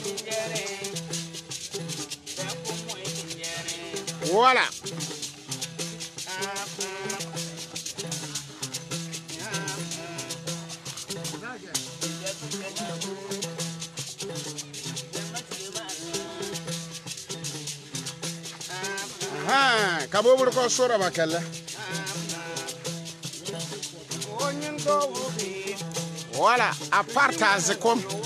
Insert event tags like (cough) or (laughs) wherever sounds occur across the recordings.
muito Olha! Ah, acabou por costura, Baquela. Olha, aparta-se como.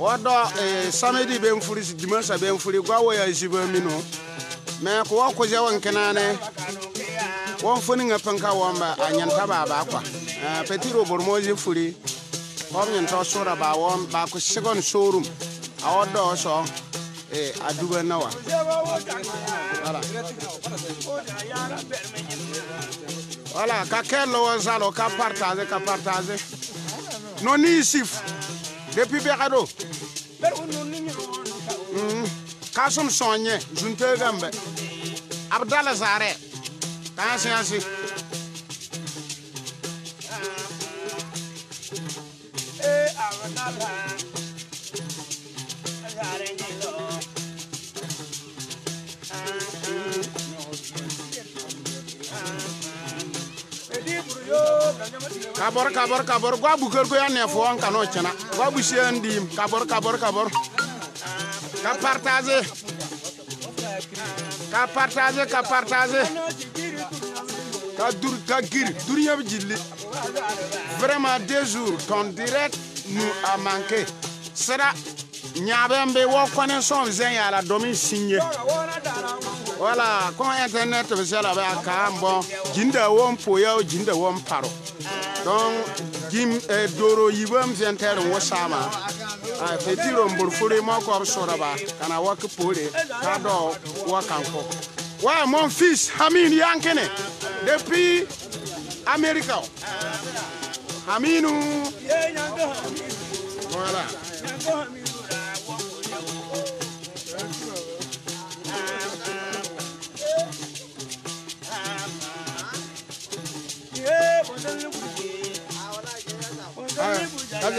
wodo eh, samedi ben furi dimanche ben furi gwawo ya jibe mino me ko wa ko jawan kenane won funi ngapan ka a anyan ba baba kwa. Eh, petiro bormoje furi kom nyen sora ba won ba ko sigon showroom a wodo so eh aduga nawa. Wala. Wala ka kɛ won salo ka partage ka partage non isif depuis Berado kasum sonye zunte gambe. Abdala zare tansi ansi eh abdala Kabor kabor kabor gwa buker ko ya nefo an kano chana. Gwa bu sien dim kabor kabor kabor. Ka partage. Ka partage ka partage. Ka dur ka gir duriya bi jilli. Vraiment deux jours ton direct nous a manqué. Sera nyabembe wo connexion zen ya la domi signé. Voilà, comme internet be sela ba ka bon jinda won poya o jinda won paro. Donc eh, doro yibam venter wo sama. Ah fetiro mburfure mo ko sora ba kana wak pole ka do wa kanko. Ouais, mon fils Hamine Yankene depuis Amérique. Haminou. Voilà.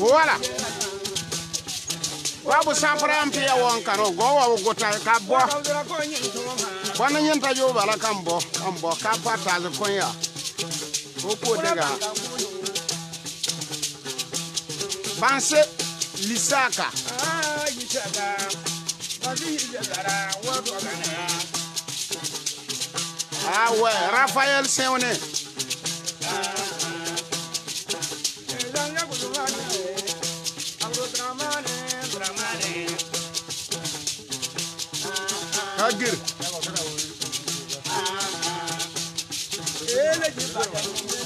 wala wabu sampram ti ya won karo go wa go ta ka bo kwana nyin ta jo bala kan bo kan bo ka pata zo kon ya ko ko daga banse lisaka. Ah lisaka bazi lisaka wa do kana ah we rafael seone. Kagir.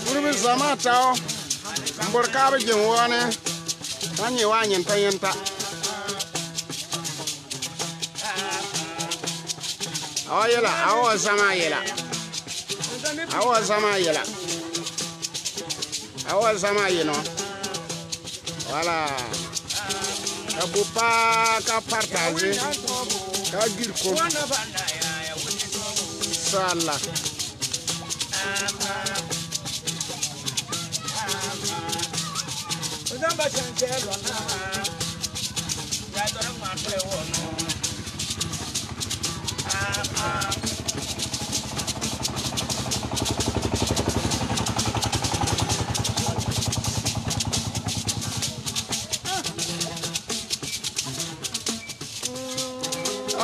Burbi zama tao. Mbor kabe jin wone. Tanyi wa nyenta yenta. Awa yela, awa zama yela. Awa zama yela. Awa zama yeno. Voilà. Ka agir ko. Sala. Ozamba chante lona Ya Ah ah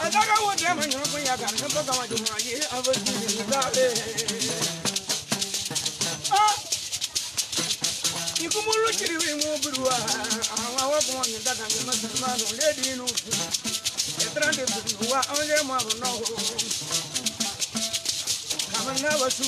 Adaga wo de ma nyo kun ya ga ne boga wa juma ye abo ti ni da be. Ah. Iku mu lu chiri we mu burua. Awa wa ko ni daga ni ma san ma no le di nu. E trande bu wa onge ma no. Kamana wa su.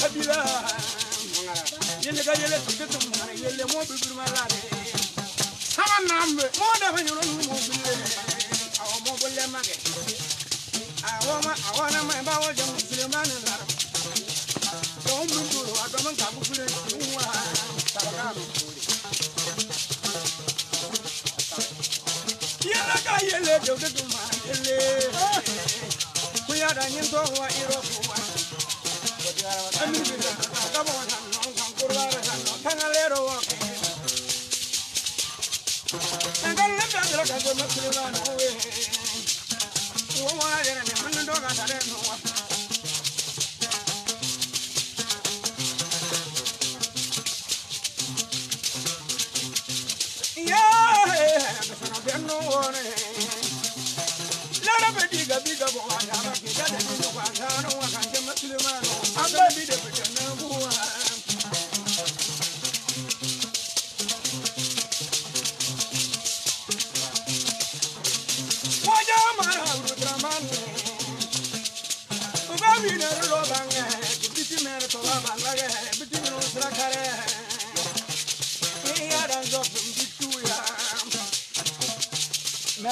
kabila. Yele ga yele tum tum mo bi bi mala nambe mo da mo bi awo mo bo mage awo ma awo na ma ba wo je mo bi le ma ne man ka bu bi le wa ta ga ro yele ga yele de de ma yele ku ya da wa iro ku wa tan non kan kurwa ra tan tan lero wa ngal le ba dra ka go ma kurwa no we wo mo na dere ne man do ga dare no wa ya ka sana be no wo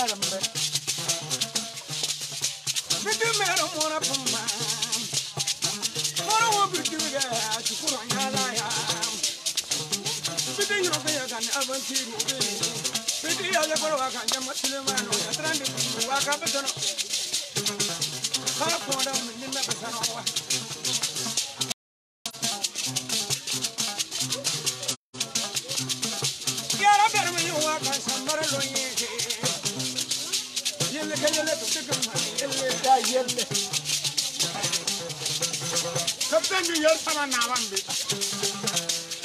madam Bidu mero mora pumba. Mora wo bidu ga chukuru nyala ya. Bidu nyoro ga ya kan avanti rubi. Bidu ya le koro wa kan jama sulemano ya trandi wa ka betono. Kara ponda mun ni me betano wa. Yara yelle da yelle. kapten bi yer sama naban bi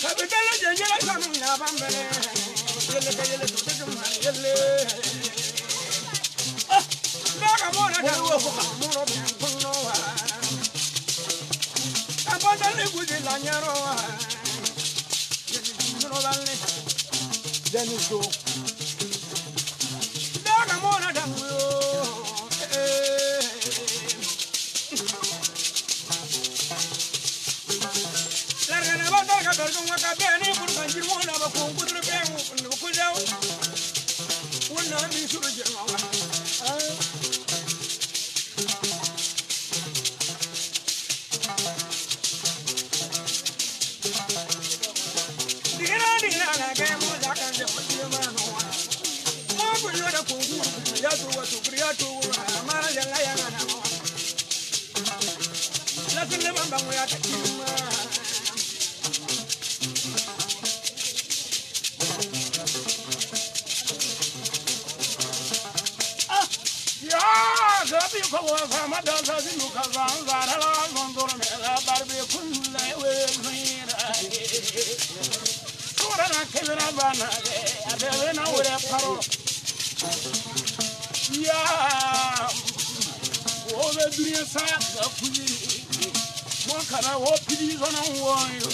Kapitala jenjela kanu na bambele. Yelle ke yelle to te kan yelle. Ah, daga mona da wo ko mona ben kuno wa. Abanda le gudi la nyaro wa. Yelle no dalle. Deni so. Largana ba daga bergun waka beni burkan jirmo na ba kun ya tu wa tu kriya tu ma ya la ya na wa. La sinne man ba mu ya ta. وفا مدرسة سنوك الزنزار المنظر من الضرب كل وزير صورنا كبير بنا أدبنا ولقرو يا وذا الدنيا ساقة كجري mokara wo pidi zona woyo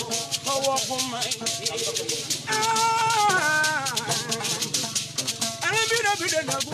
fawo kumai ah ana bida bida na gu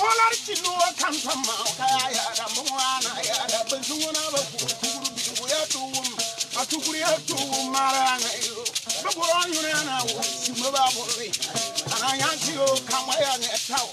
Ka molar chinu kan sama ka ya da mwana ya da benzuna ba ku kuru bi ku ya tu. Atukuri ya tu mara ngayo. Ba ku ron yune na wo simu ba bo ri. Ana yanti o kama ya ne tawo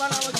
Dakar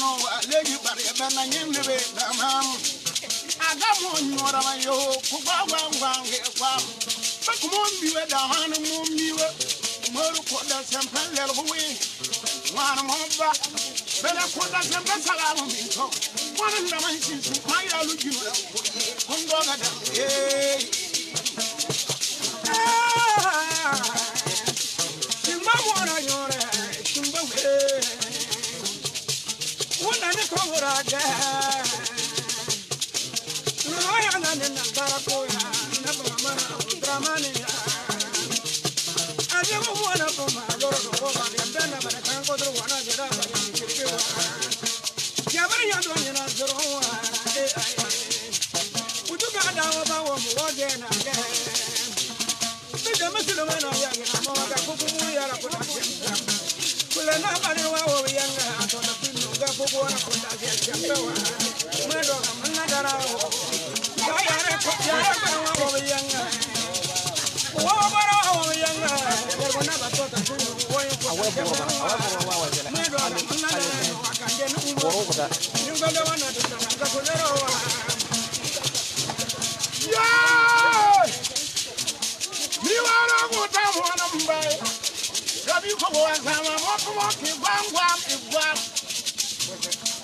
nyo yono wa legi bare bana nyembe be damam agamo nyora ma yo kuba wa wange kwa bakumo mbiwe dahan mo mbiwe moru ko da sempan lel buwi wana mo ba bela ko da sempan salamu min ko wana ndaman ma ya lu jinu kondo ga da eh Nuya na ba manu drama ne ya. Aja mo huana ko malo roba ni kuona kundazia chambewa mwendo kamna darawo kayare kutyara kama wabiyanga wabara wabiyanga yerbona batota kuru woyo mwendo kamna darawo akande nuko ningwenda wana tutanga kunero wa yeah niwara kutamwana mbai Rabi kwa kwa zama, mwaku mwaku, gwam gwam, gwam.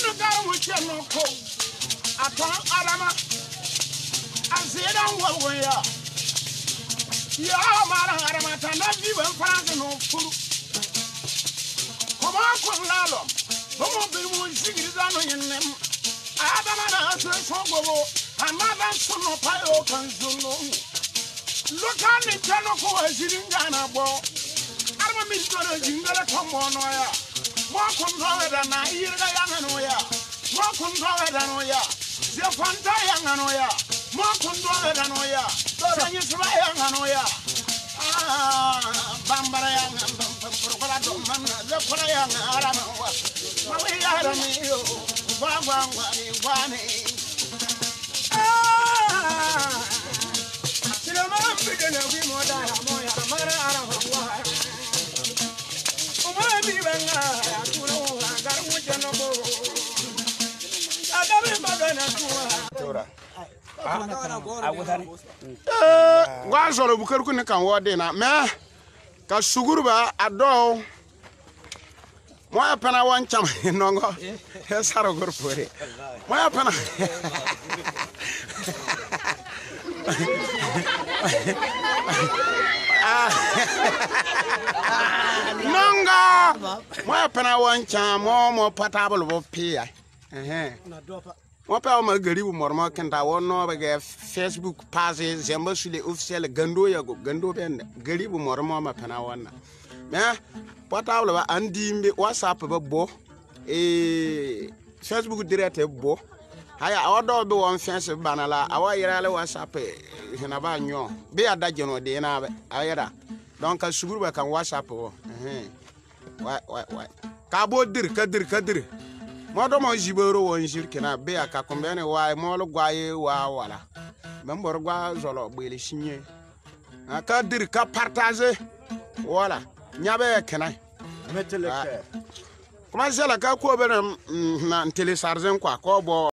ndugara wuchenoko atan alama azidan wawoya yaa maran adama tanda viven faransi no furu kɔmɔ kɔn laalɔ bɔmɔ biribu sigiri zanu yinim adama na se sɔn gobo ama bɛ sɔnɔ payo kan zolo luka ni tɛnɛ ko wa zirin gana bɔ adama mi tɔrɔ jingale kɔmɔ nɔya. No ya mo kun rowe da na irga yanga no ya mo kun rowe da no ya ze fanta yanga no ya mo kun rowe da no ya sanyi suba yanga no ya ah bambara yanga bambara kola do man ze kola yanga ala ma wa ma wi ya da mi yo gwa gwa gwa ni gwa ni Ah, silama bide na wi mo daya, mo ya mara ara wa. Banga, aturo wa gar mo jano bo. Adabe magana tuwa. gwa zoro bukar ku ne kan wode na me ka sugurba ado mo ya pana wan cham (laughs) nongo he saro gor pore mo ya nonga (laughs) paa moya pana wan cha mo mo patabul bo pia. Eh mo pa ma gari bu mormo kenta wonno ba ga facebook page zemba sule official gando ya go gando ben gari bu mormo ma pana wonna me patabul ba andimbe whatsapp ba bo e, facebook direct bo. Haya awa dɔw bɛ wɔn fɛnsi bana la awa yɛrɛ ale whatsapp e, hina ba nyɔ bi a da jɛn o den na a yɛrɛ donc ka suguri bɛ kan whatsapp wɔ. kabo dir ka dir ka dir modo mo jiboro won jir kina be aka kumbe ne wa mo lo gwaye wa wala. Me mbor gwa zolo gbele shinye. Aka dir ka partager wala. Nyabe kina. Metele ke. Kuma jela ka ko be mm, na ntele sarzen kwa ko bo